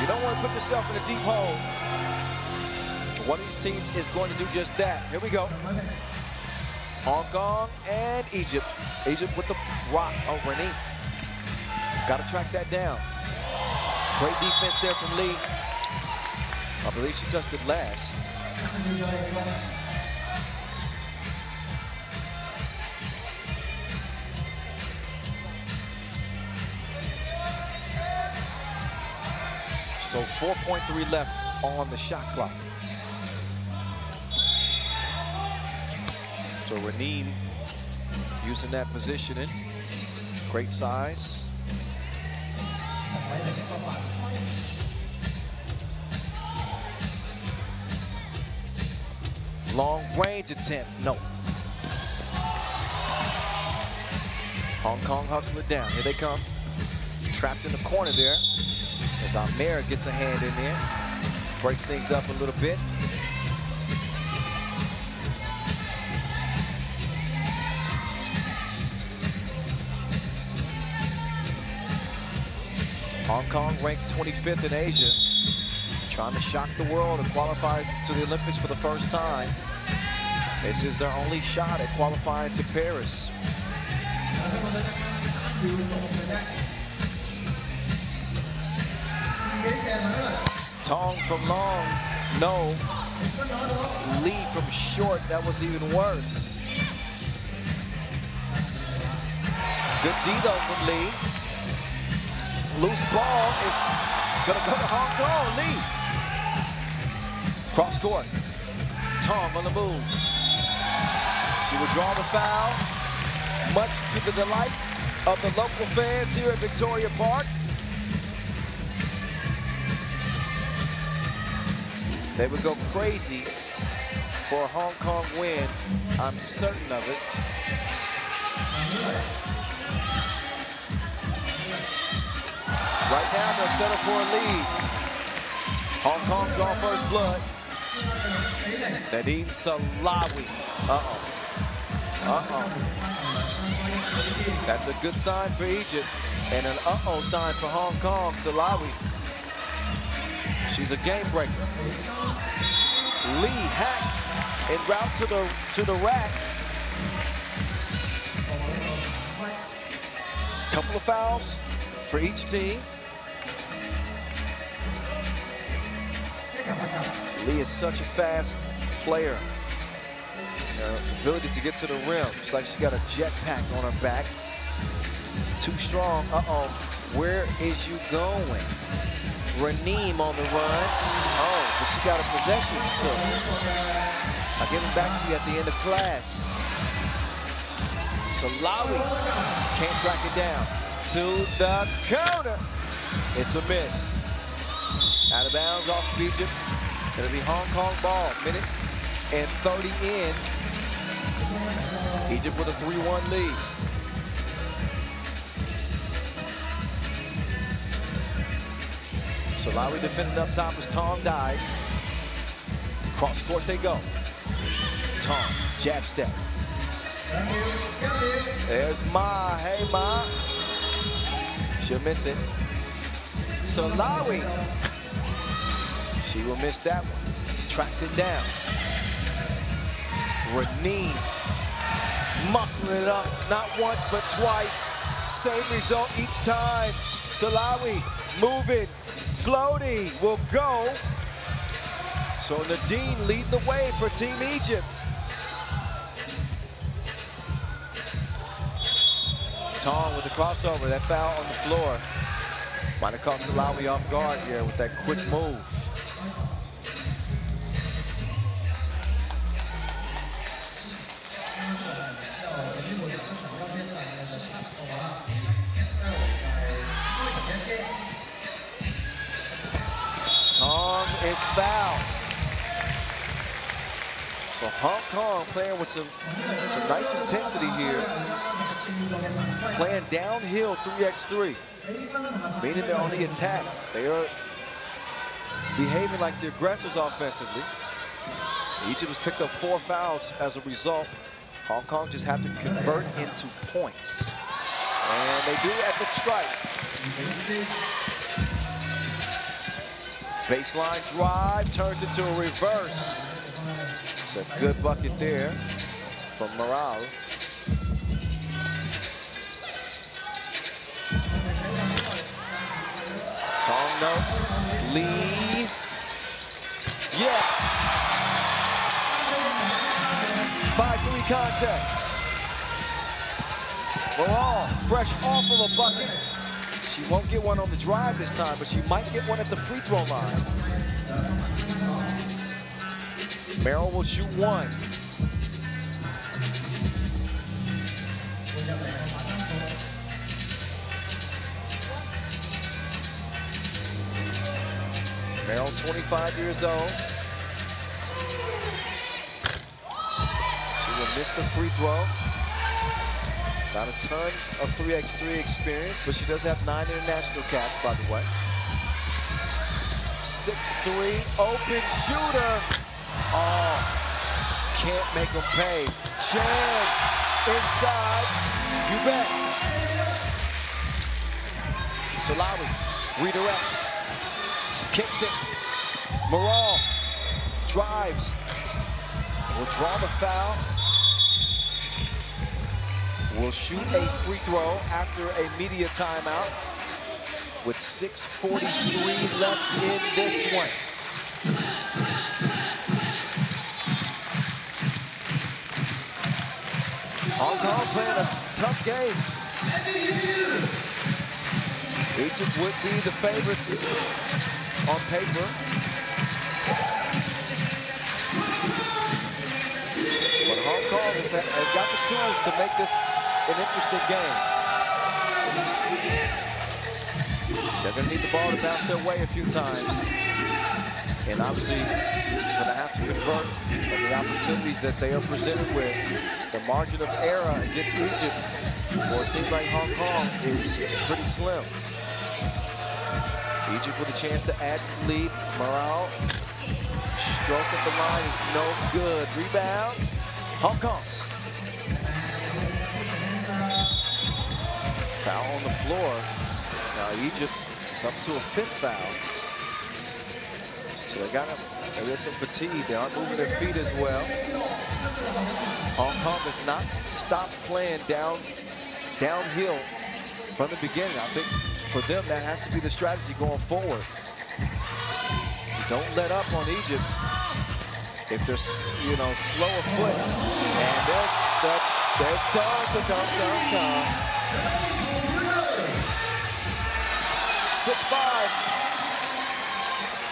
You don't want to put yourself in a deep hole. One of these teams is going to do just that. Here we go. Hong Kong and Egypt. Egypt with the rock. Oh, Renee. Got to track that down. Great defense there from Lee. I believe she touched it last. So 4.3 left on the shot clock. So Raneem using that positioning. Great size. Long range attempt, no. Hong Kong hustle it down. Here they come. Trapped in the corner there. As Amir gets a hand in there. Breaks things up a little bit. Hong Kong ranked 25th in Asia, trying to shock the world and qualify to the Olympics for the first time. This is their only shot at qualifying to Paris. Tong from long, no. Lee from short, that was even worse. Good D though from Lee. Loose ball is gonna go to Hong Kong. Lee. Cross court. Tong on the move. She will draw the foul, much to the delight of the local fans here at Victoria Park. They would go crazy for a Hong Kong win. I'm certain of it. Right now, they'll settle for a lead. Hong Kong draw first blood. Nadine Salawi. Uh-oh. Uh-oh. That's a good sign for Egypt and an uh-oh sign for Hong Kong. Salawi. She's a game breaker. Lee hacked en route to the to the rack. Couple of fouls for each team. Lee is such a fast player. Uh, ability to get to the rim. It's like she's got a jetpack on her back. Too strong. Uh-oh. Where is you going? Raneem on the run. Oh, but she got her possessions took. I'll give them back to you at the end of class. Salawi can't track it down. To the counter. It's a miss. Out of bounds off of Egypt. It'll be Hong Kong ball. Minute and 30 in. Egypt with a 3-1 lead. So Lowry defending up top as Tong dives. Cross court they go. Tong, jab step. There's Ma. Hey, Ma. She'll miss it. Lowry. She will miss that one. Tracks it down. Raneem muscling it up, not once but twice. Same result each time. Salawi moving, floating, will go. So Nadine leading the way for Team Egypt. Tong with the crossover, that foul on the floor. Might have caught Salawi off guard here with that quick move. Is fouled. So Hong Kong playing with some, some nice intensity here. Playing downhill 3x3, meaning they're on the attack. They are behaving like the aggressors offensively. Egypt has picked up four fouls as a result. Hong Kong just have to convert into points. And they do at the strike. Baseline drive turns into a reverse. It's a good bucket there from Morale. Tong no. Lee. Yes. 5-3 contest. Morale, fresh off of a bucket. She won't get one on the drive this time, but she might get one at the free throw line. Merrill will shoot one. Merrill, 25 years old. She will miss the free throw. Not a ton of 3x3 experience, but she does have nine international caps, by the way. 6-3, open shooter. Oh, can't make them pay. Chan inside, you bet. Salawi redirects. Kicks it. Morale drives. Will draw the foul. Will shoot a free throw after a media timeout with 6.43 left in this one. Hong Kong playing a tough game. Egypt would be the favorites on paper. But Hong Kong has got the tools to make this an interesting game. They're going to need the ball to bounce their way a few times. And obviously, they're going to have to convert on the opportunities that they are presented with. The margin of error against Egypt, well, it seems like Hong Kong is pretty slim. Egypt with a chance to add to the lead. Morale, stroke at the line is no good. Rebound, Hong Kong. Foul on the floor. Now Egypt is up to a fifth foul. So they got them. There is some fatigue. They aren't moving their feet as well. Hong Kong has not stopped playing down downhill from the beginning. I think for them, that has to be the strategy going forward. Don't let up on Egypt if they're, you know, slow foot. And there's the, there's Dong, the dunk, dunk, Six five.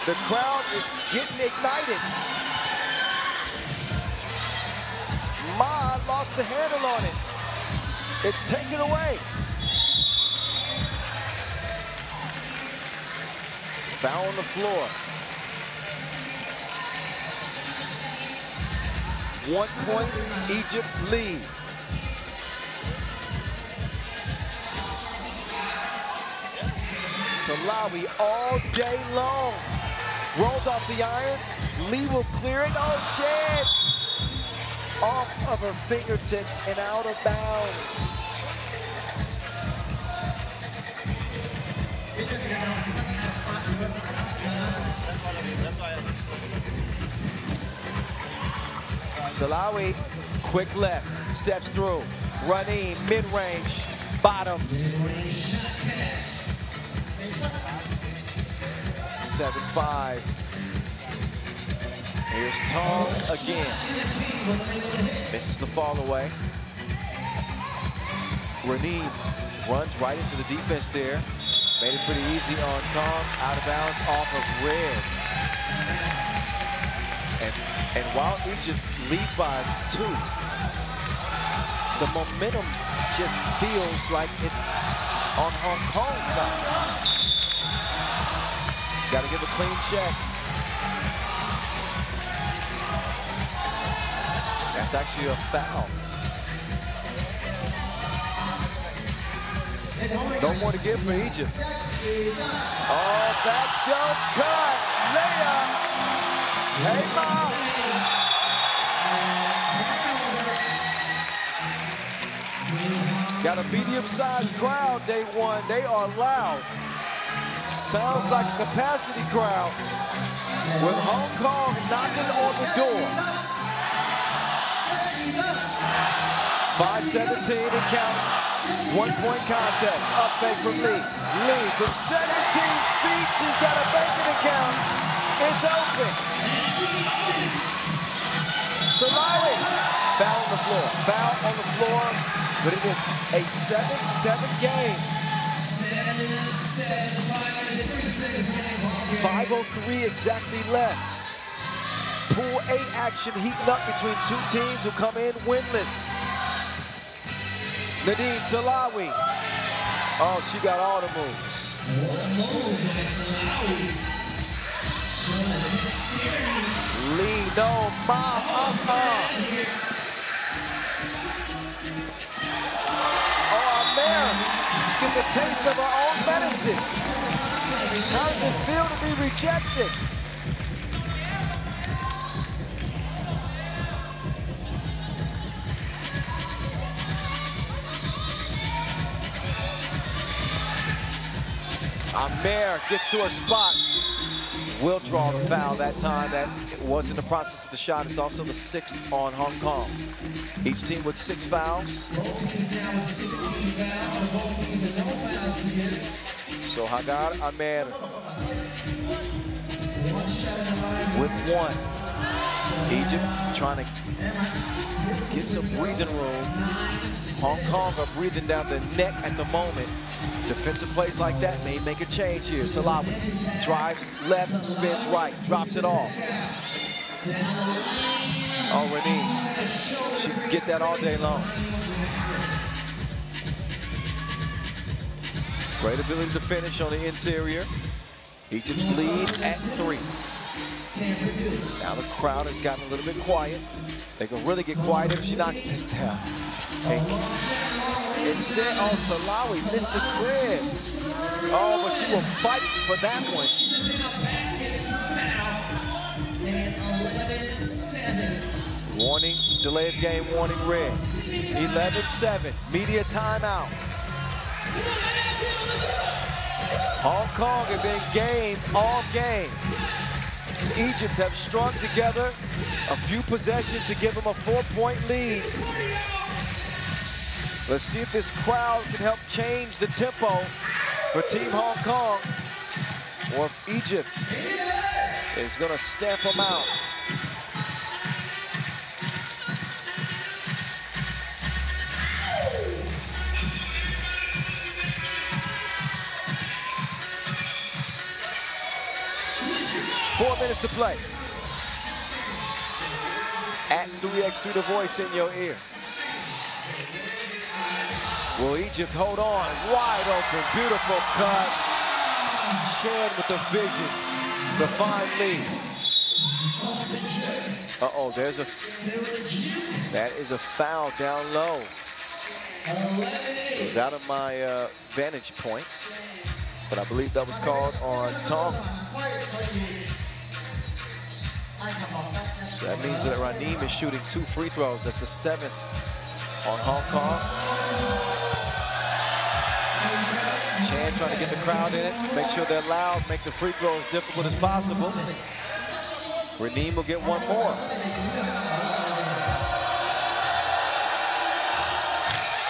The crowd is getting ignited. Ma lost the handle on it. It's taken away. Foul on the floor. One point, Egypt lead. Salawi all day long. Rolls off the iron. Lee will clear it. Oh, Chan! Off of her fingertips and out of bounds. Salawi, quick left, steps through, running, mid-range, bottoms. 7-5. Here's Tong again. Misses the fall away. Raneem runs right into the defense there. Made it pretty easy on Tong. Out of bounds off of Red. And, and while Egypt lead by two, the momentum just feels like it's on Hong Kong's side. Got to give a clean check. That's actually a foul. No more to give for Egypt. Oh, that don't cut. Layup. Hey, mom. Got a medium-sized crowd day one. They are loud. Sounds like a capacity crowd with Hong Kong knocking on the door. 5-17 and count. One point contest. Up fake from Lee. Lee from 17 feet. She's got a banking account. It's open. Salawi. Foul on the floor. Foul on the floor. But it is a 7-7 game. 5.03 exactly left. Pool A action heating up between two teams who come in winless. Nadine Salawi. Oh, she got all the moves. Lee, no, mom, uh, gets a taste of her own medicine. How does it feel to be rejected? Amer gets to her spot. Will draw the foul that time. That was in the process of the shot. It's also the sixth on Hong Kong. Each team with six fouls. So Hagar Amer with one. Egypt trying to get some breathing room. Hong Kong are breathing down the neck at the moment. Defensive plays like that may make a change here. Salawi drives left, spins right, drops it off. Oh, Renee, she can get that all day long. Great ability to finish on the interior. Egypt's lead at three. Now the crowd has gotten a little bit quiet. They can really get quiet if she knocks this down. Instead, oh, Salawi missed the. Oh, but she will fight for that one. Warning, delay of game warning red. 11-7, media timeout. Hong Kong have been game all game. Egypt have strung together a few possessions to give them a four-point lead. Let's see if this crowd can help change the tempo for Team Hong Kong or if Egypt is going to stamp them out. Four minutes to play. At 3x3 the voice in your ear. Will Egypt hold on? Wide open, beautiful cut. Chan with the vision. The fine lead. Uh-oh, there's a, that is a foul down low. It was out of my uh, vantage point, but I believe that was called on Tom. So that means that Raneem is shooting two free throws. That's the seventh on Hong Kong. Chan trying to get the crowd in it, make sure they're loud, make the free throw as difficult as possible. Ranim will get one more.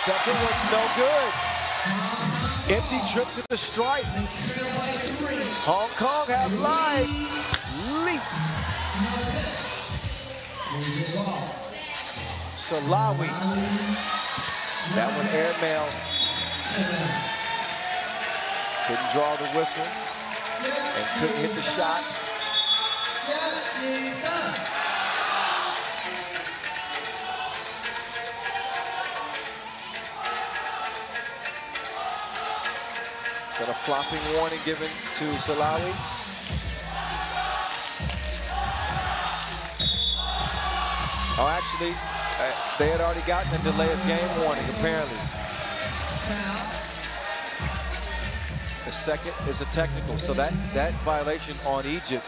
Second one's no good. Empty trip to the stripe. Hong Kong have life. Leap. Salawi. That one airmail. Couldn't draw the whistle and couldn't hit the shot. Got a flopping warning given to Salawi. Oh, actually, uh, they had already gotten a delay of game warning, apparently. The second is a technical, so that, that violation on Egypt.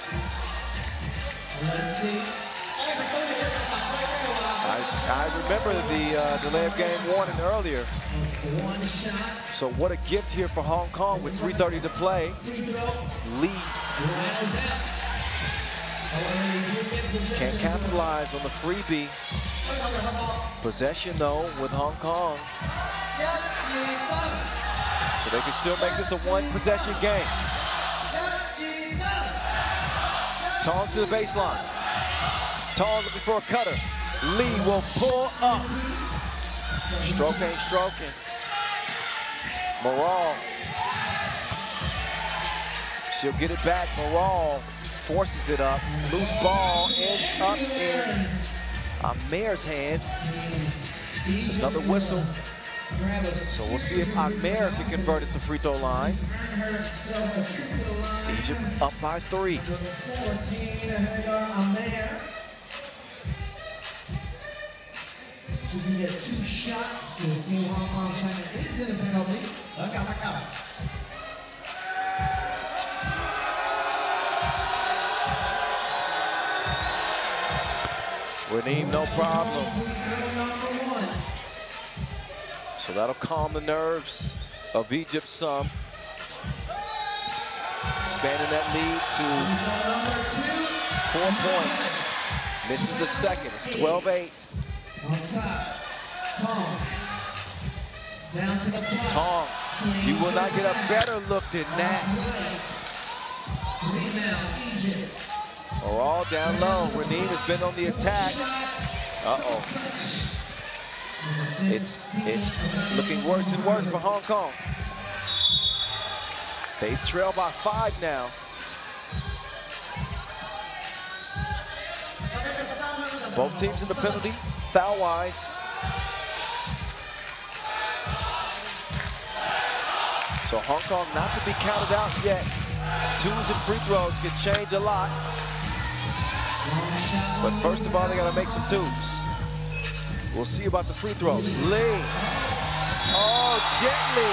I I remember the uh, delay of game warning earlier. So what a gift here for Hong Kong with 3.30 to play. Lee can't capitalize on the freebie. Possession though with Hong Kong. So they can still make this a one possession game. Tong to the baseline. Tong looking for a cutter. Lee will pull up. Stroke ain't stroking. Morale. She'll get it back. Morale forces it up. Loose ball ends up in Amer's hands. It's another whistle. So we'll see if Amer can convert at the free throw line. Egypt up by three. Acá. Raheem, no problem. So that'll calm the nerves of Egypt some. Expanding that lead to four points. Misses the second. It's 12-8. Tong, you will not get a better look than that. We're all down low. Raheem has been on the attack. Uh-oh. It's, it's looking worse and worse for Hong Kong. They trail by five now. Both teams in the penalty foul-wise. So Hong Kong not to be counted out yet. Twos and free throws can change a lot. But first of all, they got to make some twos. We'll see about the free throws. Lee. Oh, gently.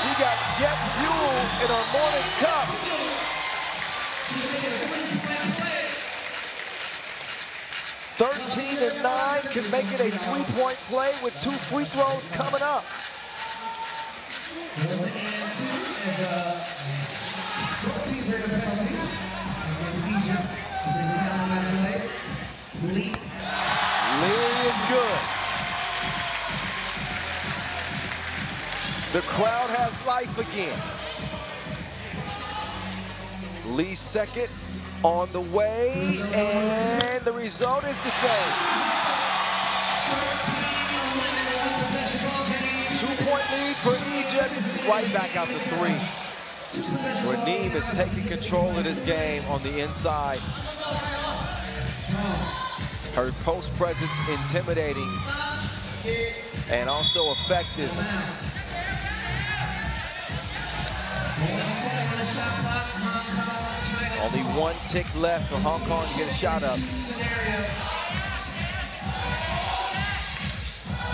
She got jet fuel in her morning cup. 13 and 9 can make it a three-point play with two free throws coming up. The crowd has life again. Lee second, on the way, and the result is the same. Two-point lead for Egypt, right back out to three. Raneem is taking control of this game on the inside. Her post presence intimidating and also effective. Only one tick left for Hong Kong to get a shot up.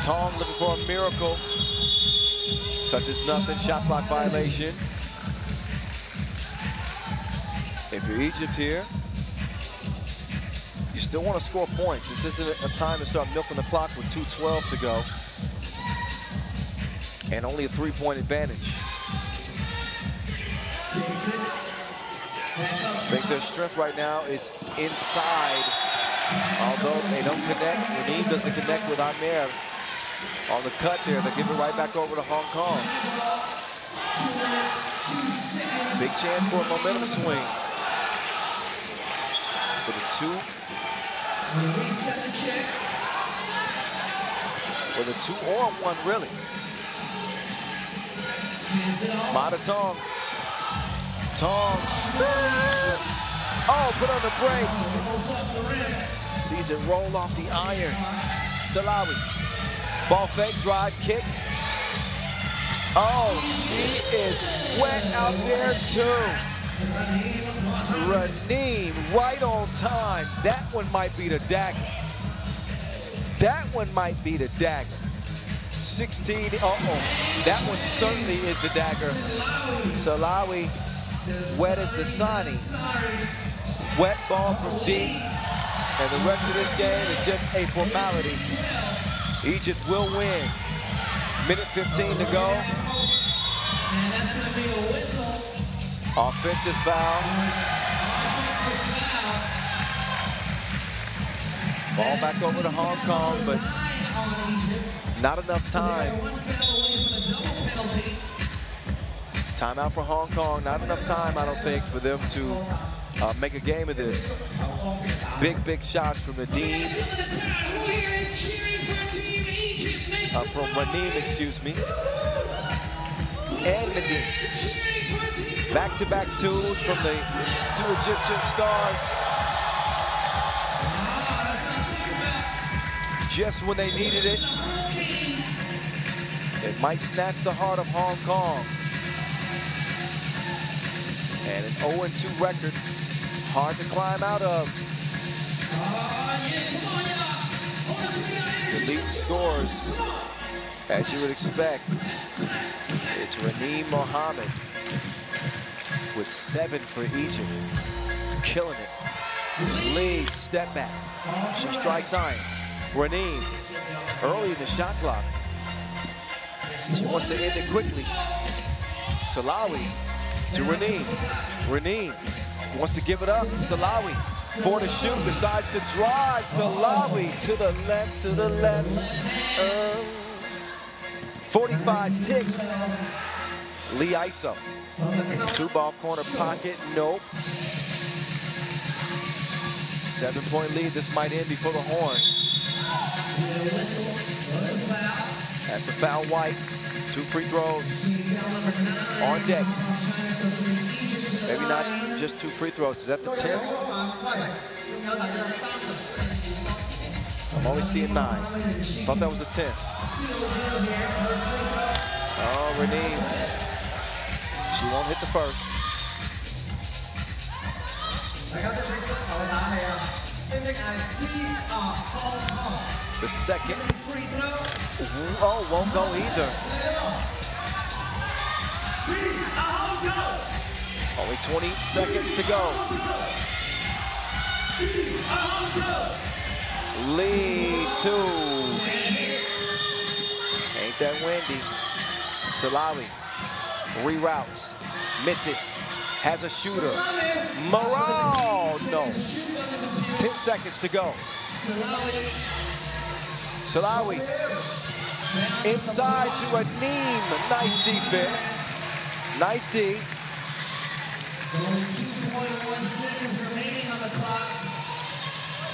Tong looking for a miracle. Touches nothing, shot clock violation. If you're Egypt here, you still want to score points. This isn't a time to start milking the clock with 2.12 to go. And only a three-point advantage. I think their strength right now is inside. Although they don't connect, Raheem doesn't connect with Amer on the cut there. They give it right back over to Hong Kong. Big chance for a momentum swing. For the two. For the two or one, really. Matatong Tong. Oh, put on the brakes. Sees it roll off the iron. Salawi. Ball fake, drive, kick. Oh, she is wet out there too. Raheem right on time. That one might be the dagger. That one might be the dagger. 16, uh-oh. That one certainly is the dagger. Salawi wet as the sunny. Wet ball from deep. and the rest of this game is just a formality. Egypt will win. Minute 15 to go. Offensive foul. Ball back over to Hong Kong, but not enough time. Timeout for Hong Kong. Not enough time, I don't think, for them to uh, make a game of this. Big, big shots from Nadim. Uh, from Ranim, excuse me. And Nadim. Back-to-back -back twos from the two Egyptian stars. Just when they needed it. It might snatch the heart of Hong Kong. 0-2 record, hard to climb out of. The lead scores, as you would expect, it's Ranim Mohammed with seven for Egypt. Killing it. Lee, step back. She strikes iron. Ranim, early in the shot clock. She wants to end it quickly. Salawi to Ranim. Ranim wants to give it up. Salawi for the shoot, decides to drive. Salawi to the left, to the left. Uh, 45 ticks. Lee Isom. Two ball corner pocket, nope. Seven point lead, this might end before the horn. That's a foul white. Two free throws on deck. Maybe not just two free throws. Is that the 10th? I'm only seeing nine. Thought that was the 10th. Oh, Renee. She won't hit the first. The second. Oh, won't go either. Only 20 seconds to go. Lead two. Ain't that windy. Salawi reroutes, misses, has a shooter. Moral, no. 10 seconds to go. Salawi inside to a Neem. Nice defense. Nice D.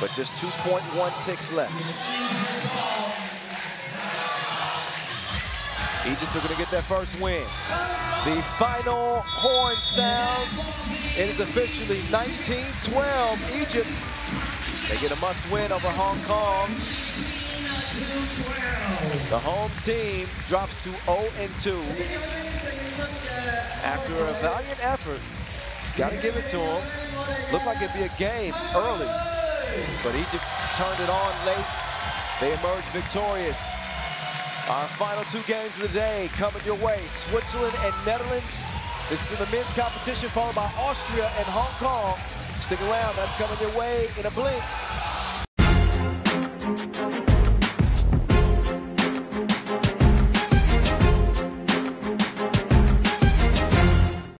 But just 2.1 ticks left. Egypt are going to get their first win. The final horn sounds. It is officially 19-12. Egypt, they get a must win over Hong Kong. The home team drops to 0-2 after a valiant effort. Got to give it to them. Looked like it'd be a game early, but Egypt turned it on late. They emerged victorious. Our final two games of the day coming your way. Switzerland and Netherlands. This is the men's competition followed by Austria and Hong Kong. Stick around, that's coming your way in a blink.